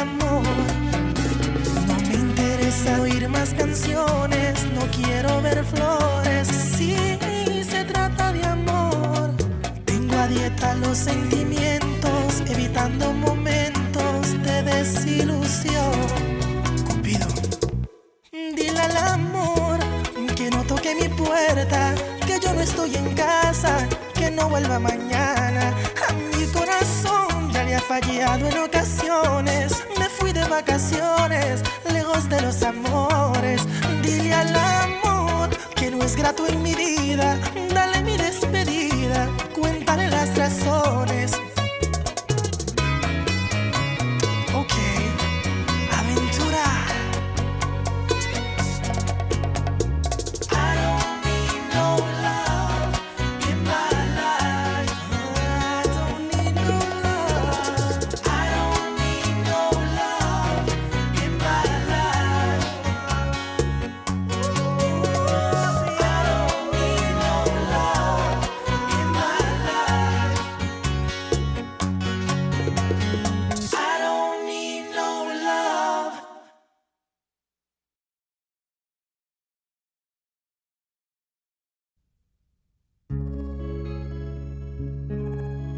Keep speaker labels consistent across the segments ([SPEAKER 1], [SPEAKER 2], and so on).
[SPEAKER 1] amor. No me interesa oír más canciones, no quiero ver flores. Si se trata de amor, tengo a dieta los sentimientos, evitando momentos de desilusión. Cupido, dile al amor que no toque mi puerta, que yo no estoy en casa, que no vuelva mañana. A mi corazón ya le ha fallado en ocasiones vacaciones, lejos de los amores. Dile al amor que no es grato en mi vida, dale mi despedida, cuéntale las razones.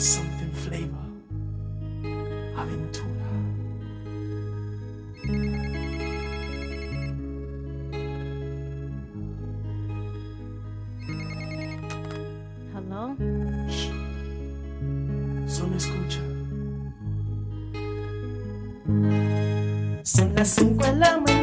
[SPEAKER 1] Something Flavor. Aventura.
[SPEAKER 2] Hello. Shh.
[SPEAKER 1] Solo escucha. Son las 5 de la mañana.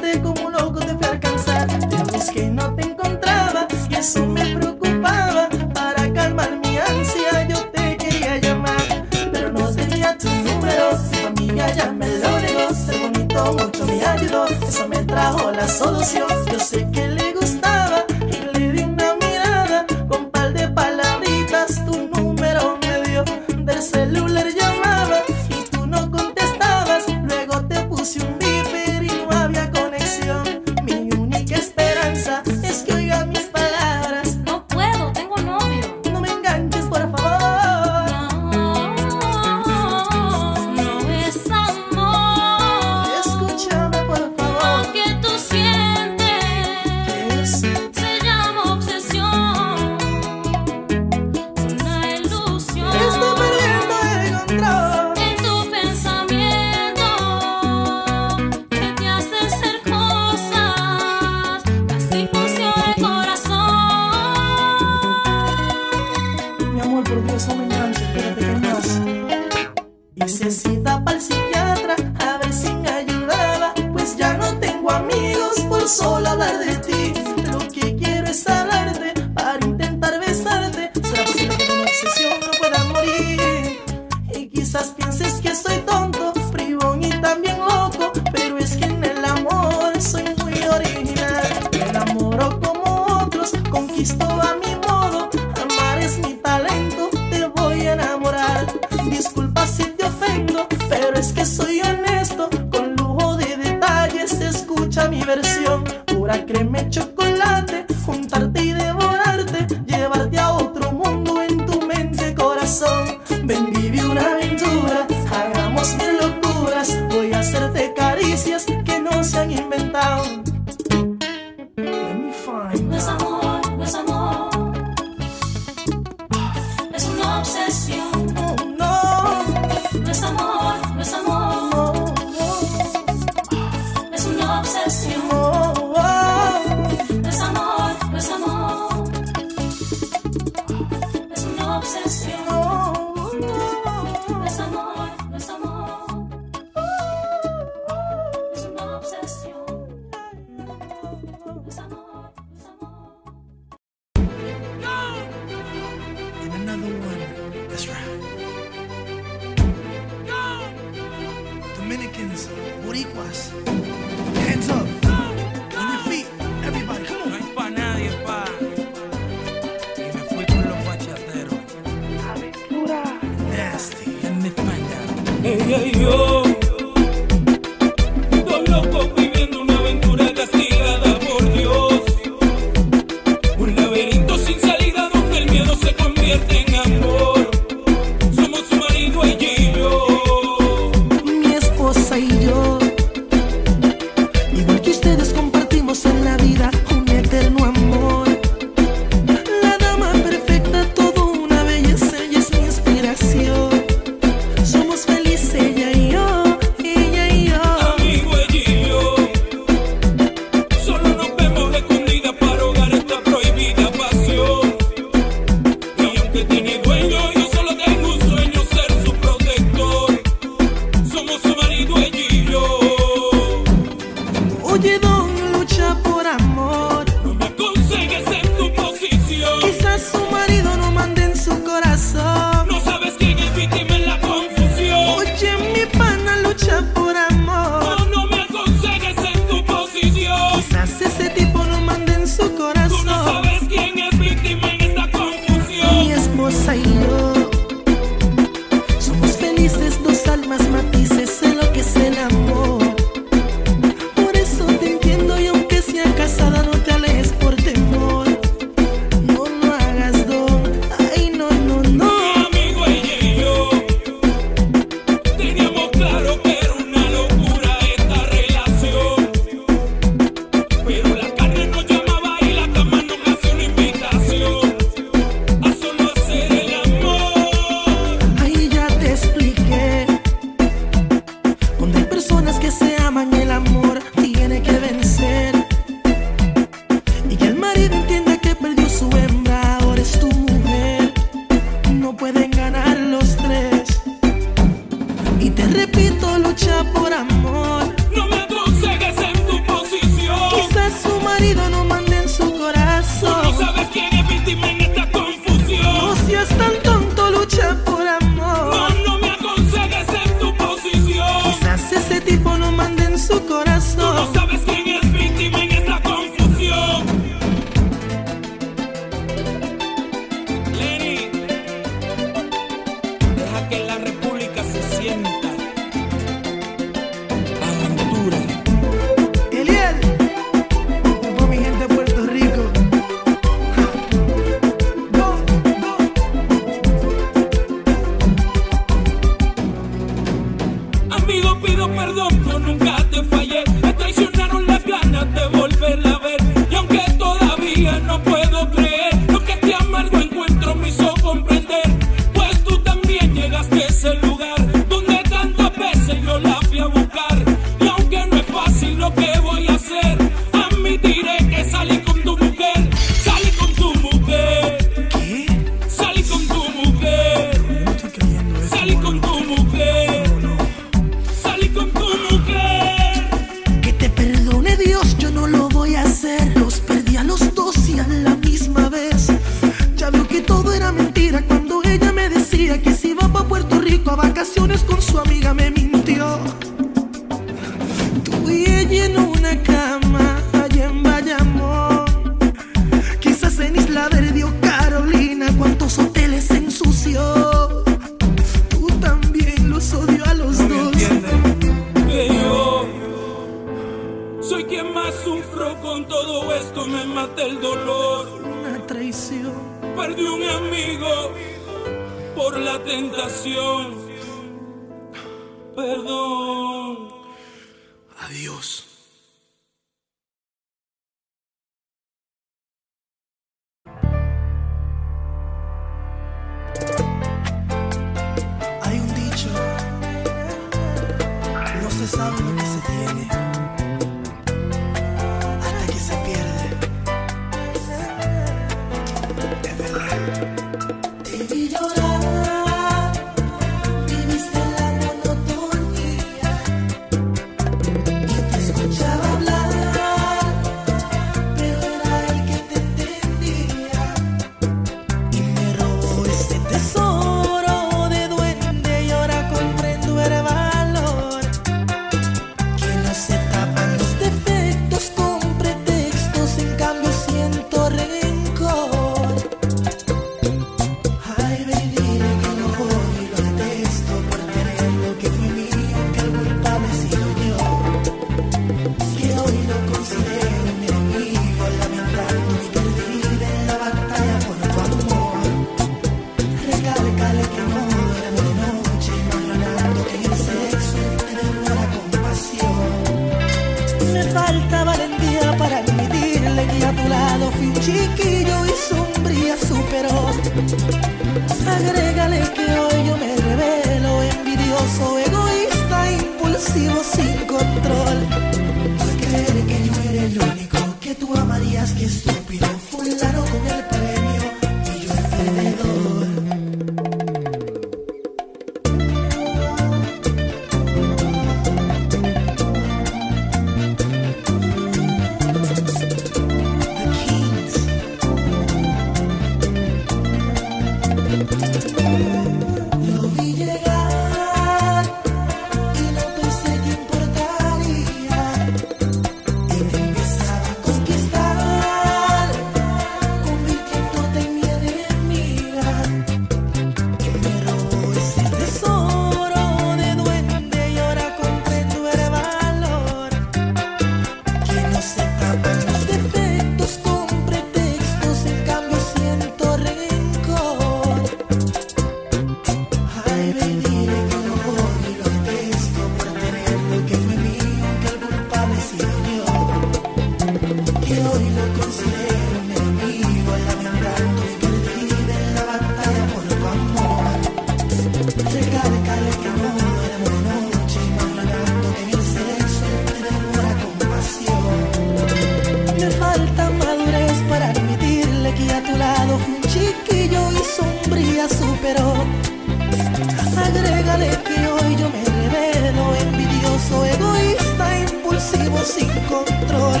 [SPEAKER 1] que hoy yo me revelo, envidioso, egoísta, impulsivo, sin control.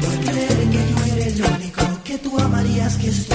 [SPEAKER 1] Por creer que yo eres lo único que tú amarías que estoy.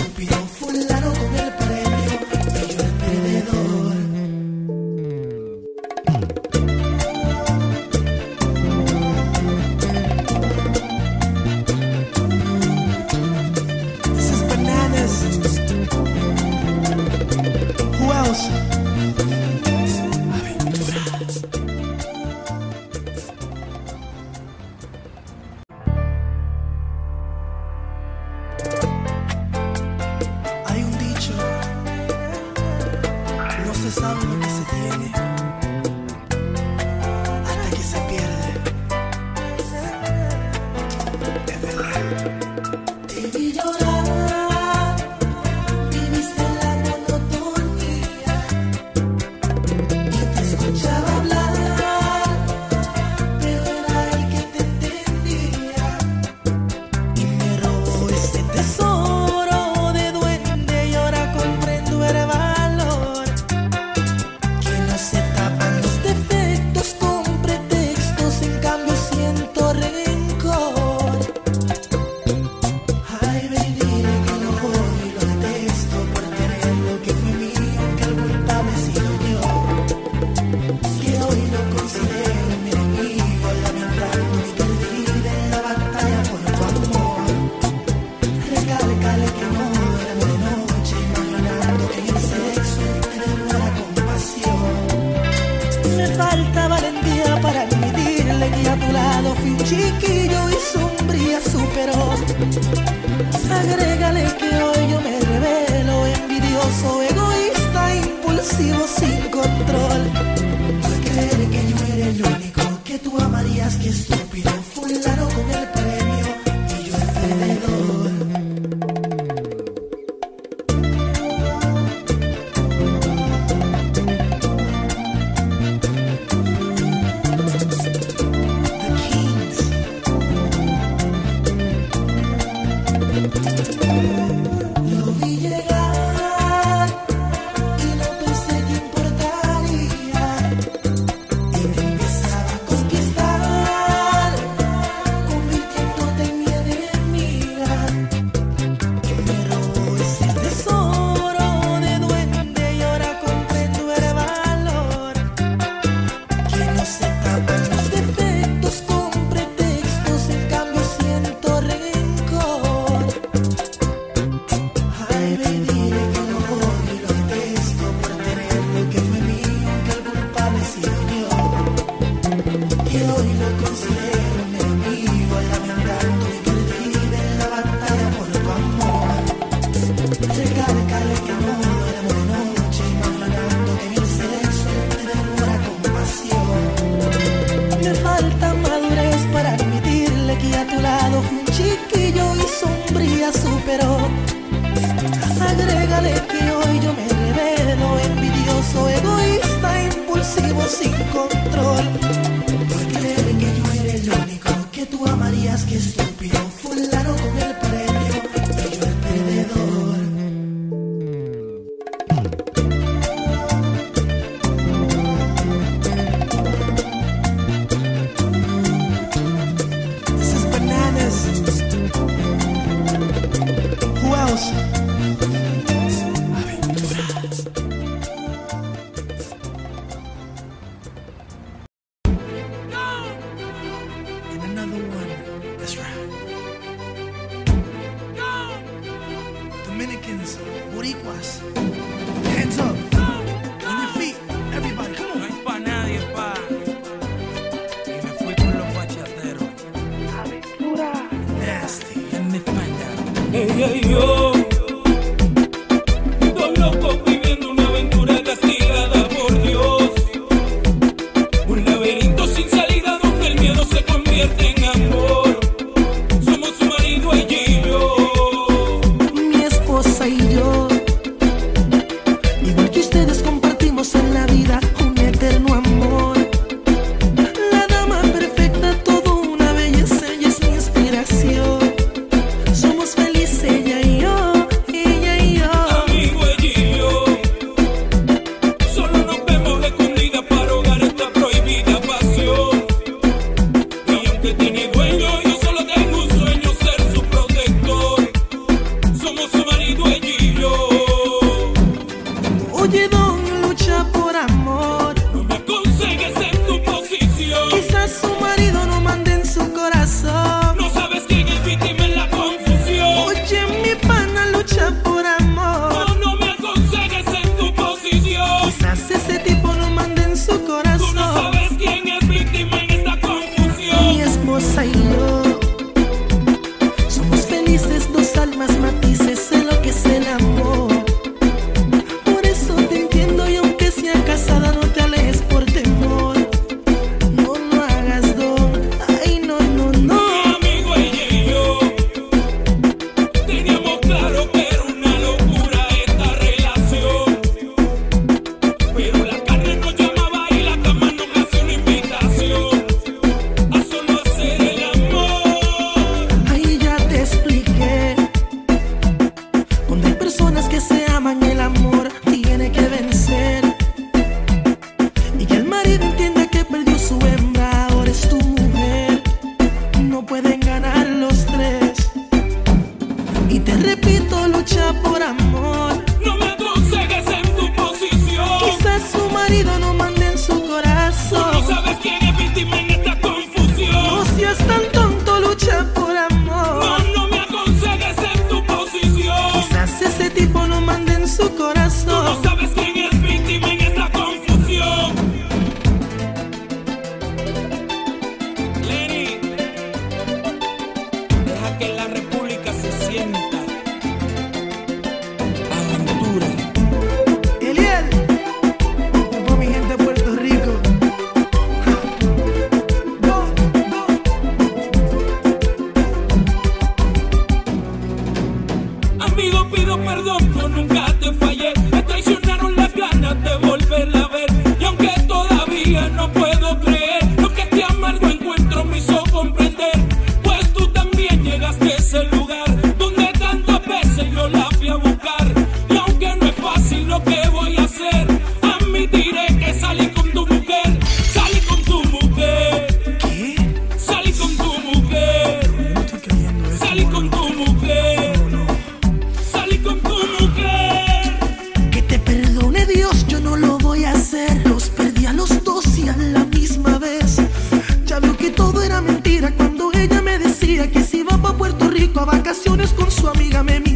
[SPEAKER 3] Con
[SPEAKER 1] su amiga, me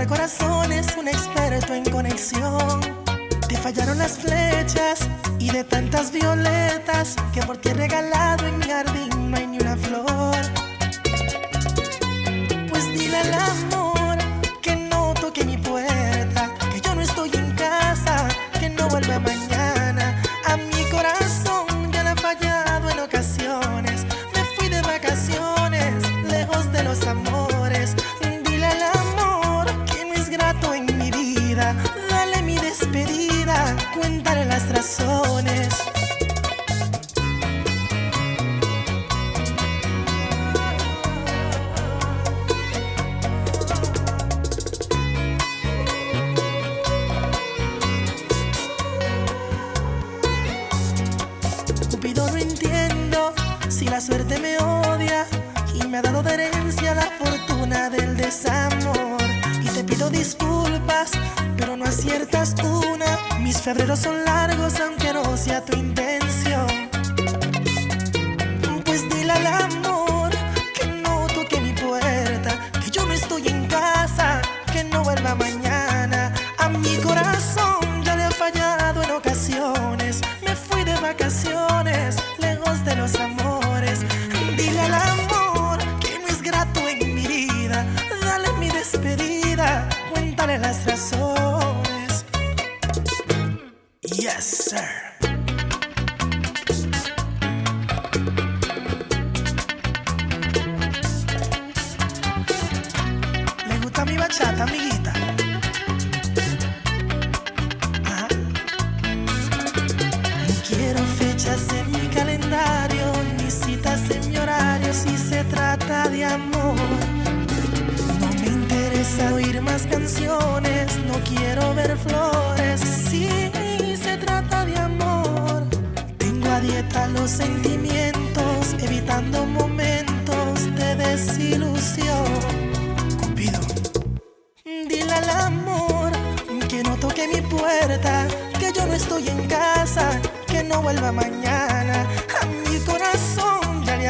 [SPEAKER 1] Tocar
[SPEAKER 3] corazón un
[SPEAKER 1] experto en conexión. Te fallaron las flechas y de tantas violetas que por ti he regalado en mi jardín no hay ni una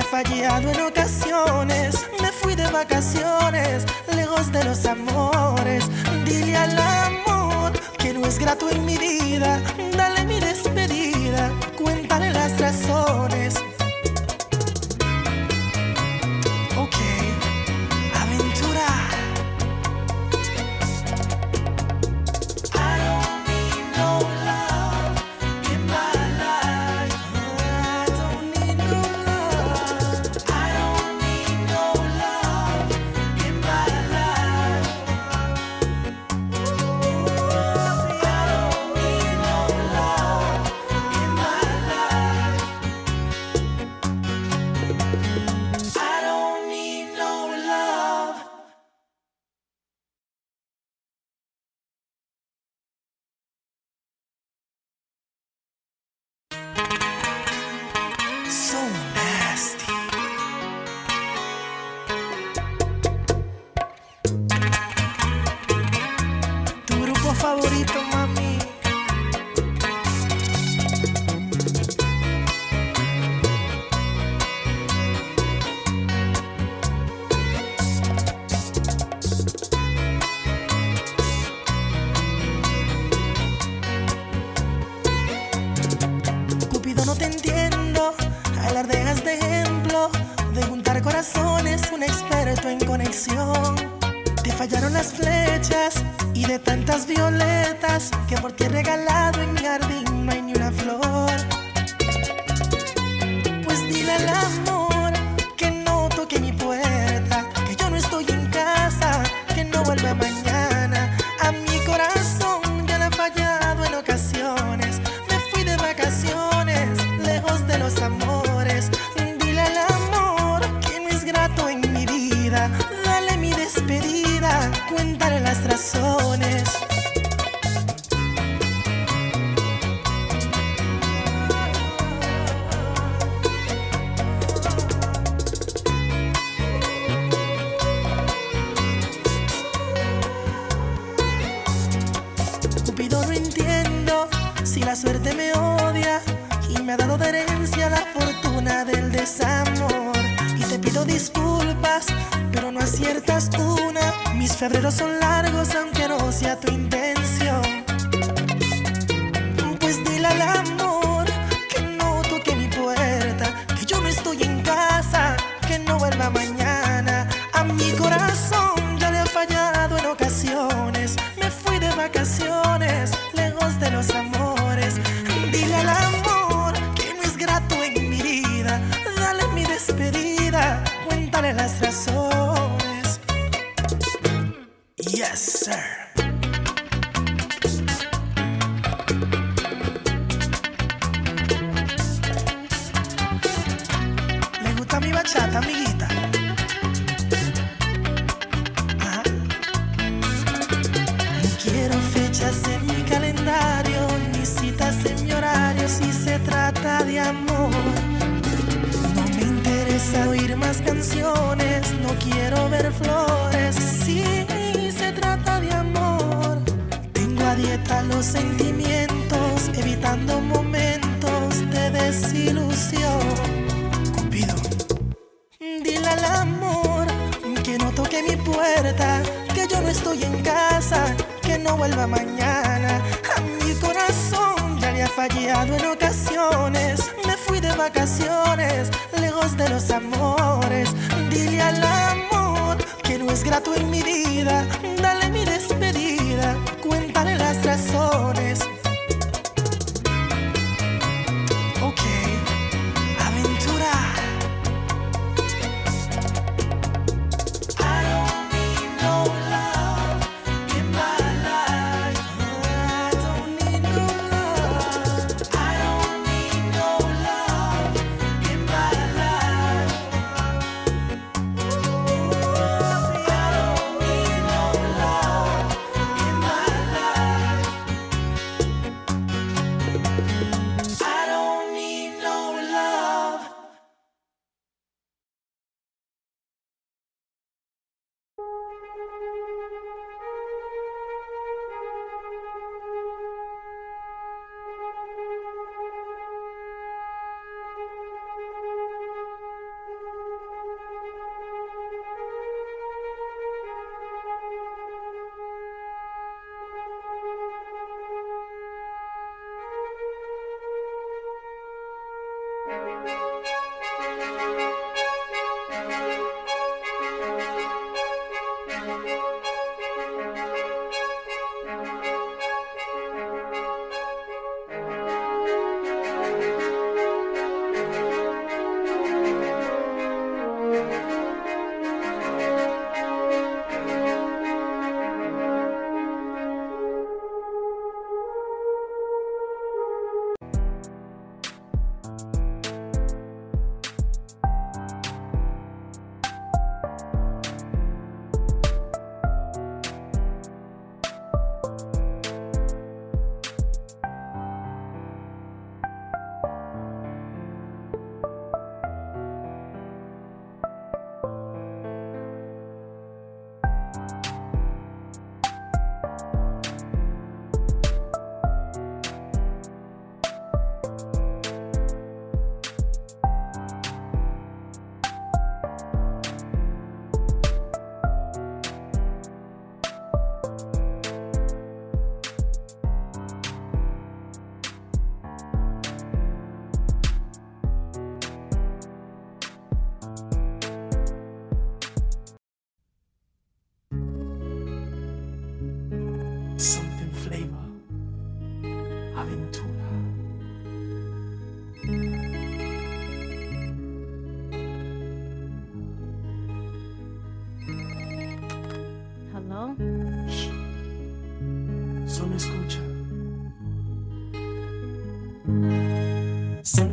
[SPEAKER 1] he fallado en ocasiones. Me fui de vacaciones, lejos de los amores. Dile al amor que no es grato en mi vida. Dale mi despedida, cuéntale en conexión. Te fallaron las flechas y de tantas violetas que por ti he regalado en mi jardín febrero son largos aunque no sea tu intento. no vuelva mañana. A mi corazón ya le ha fallado en ocasiones. Me fui de vacaciones, lejos de los amores. Dile al amor que no es grato en mi vida. Dale mi despedida, cuéntale las razones.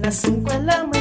[SPEAKER 1] las 5 en.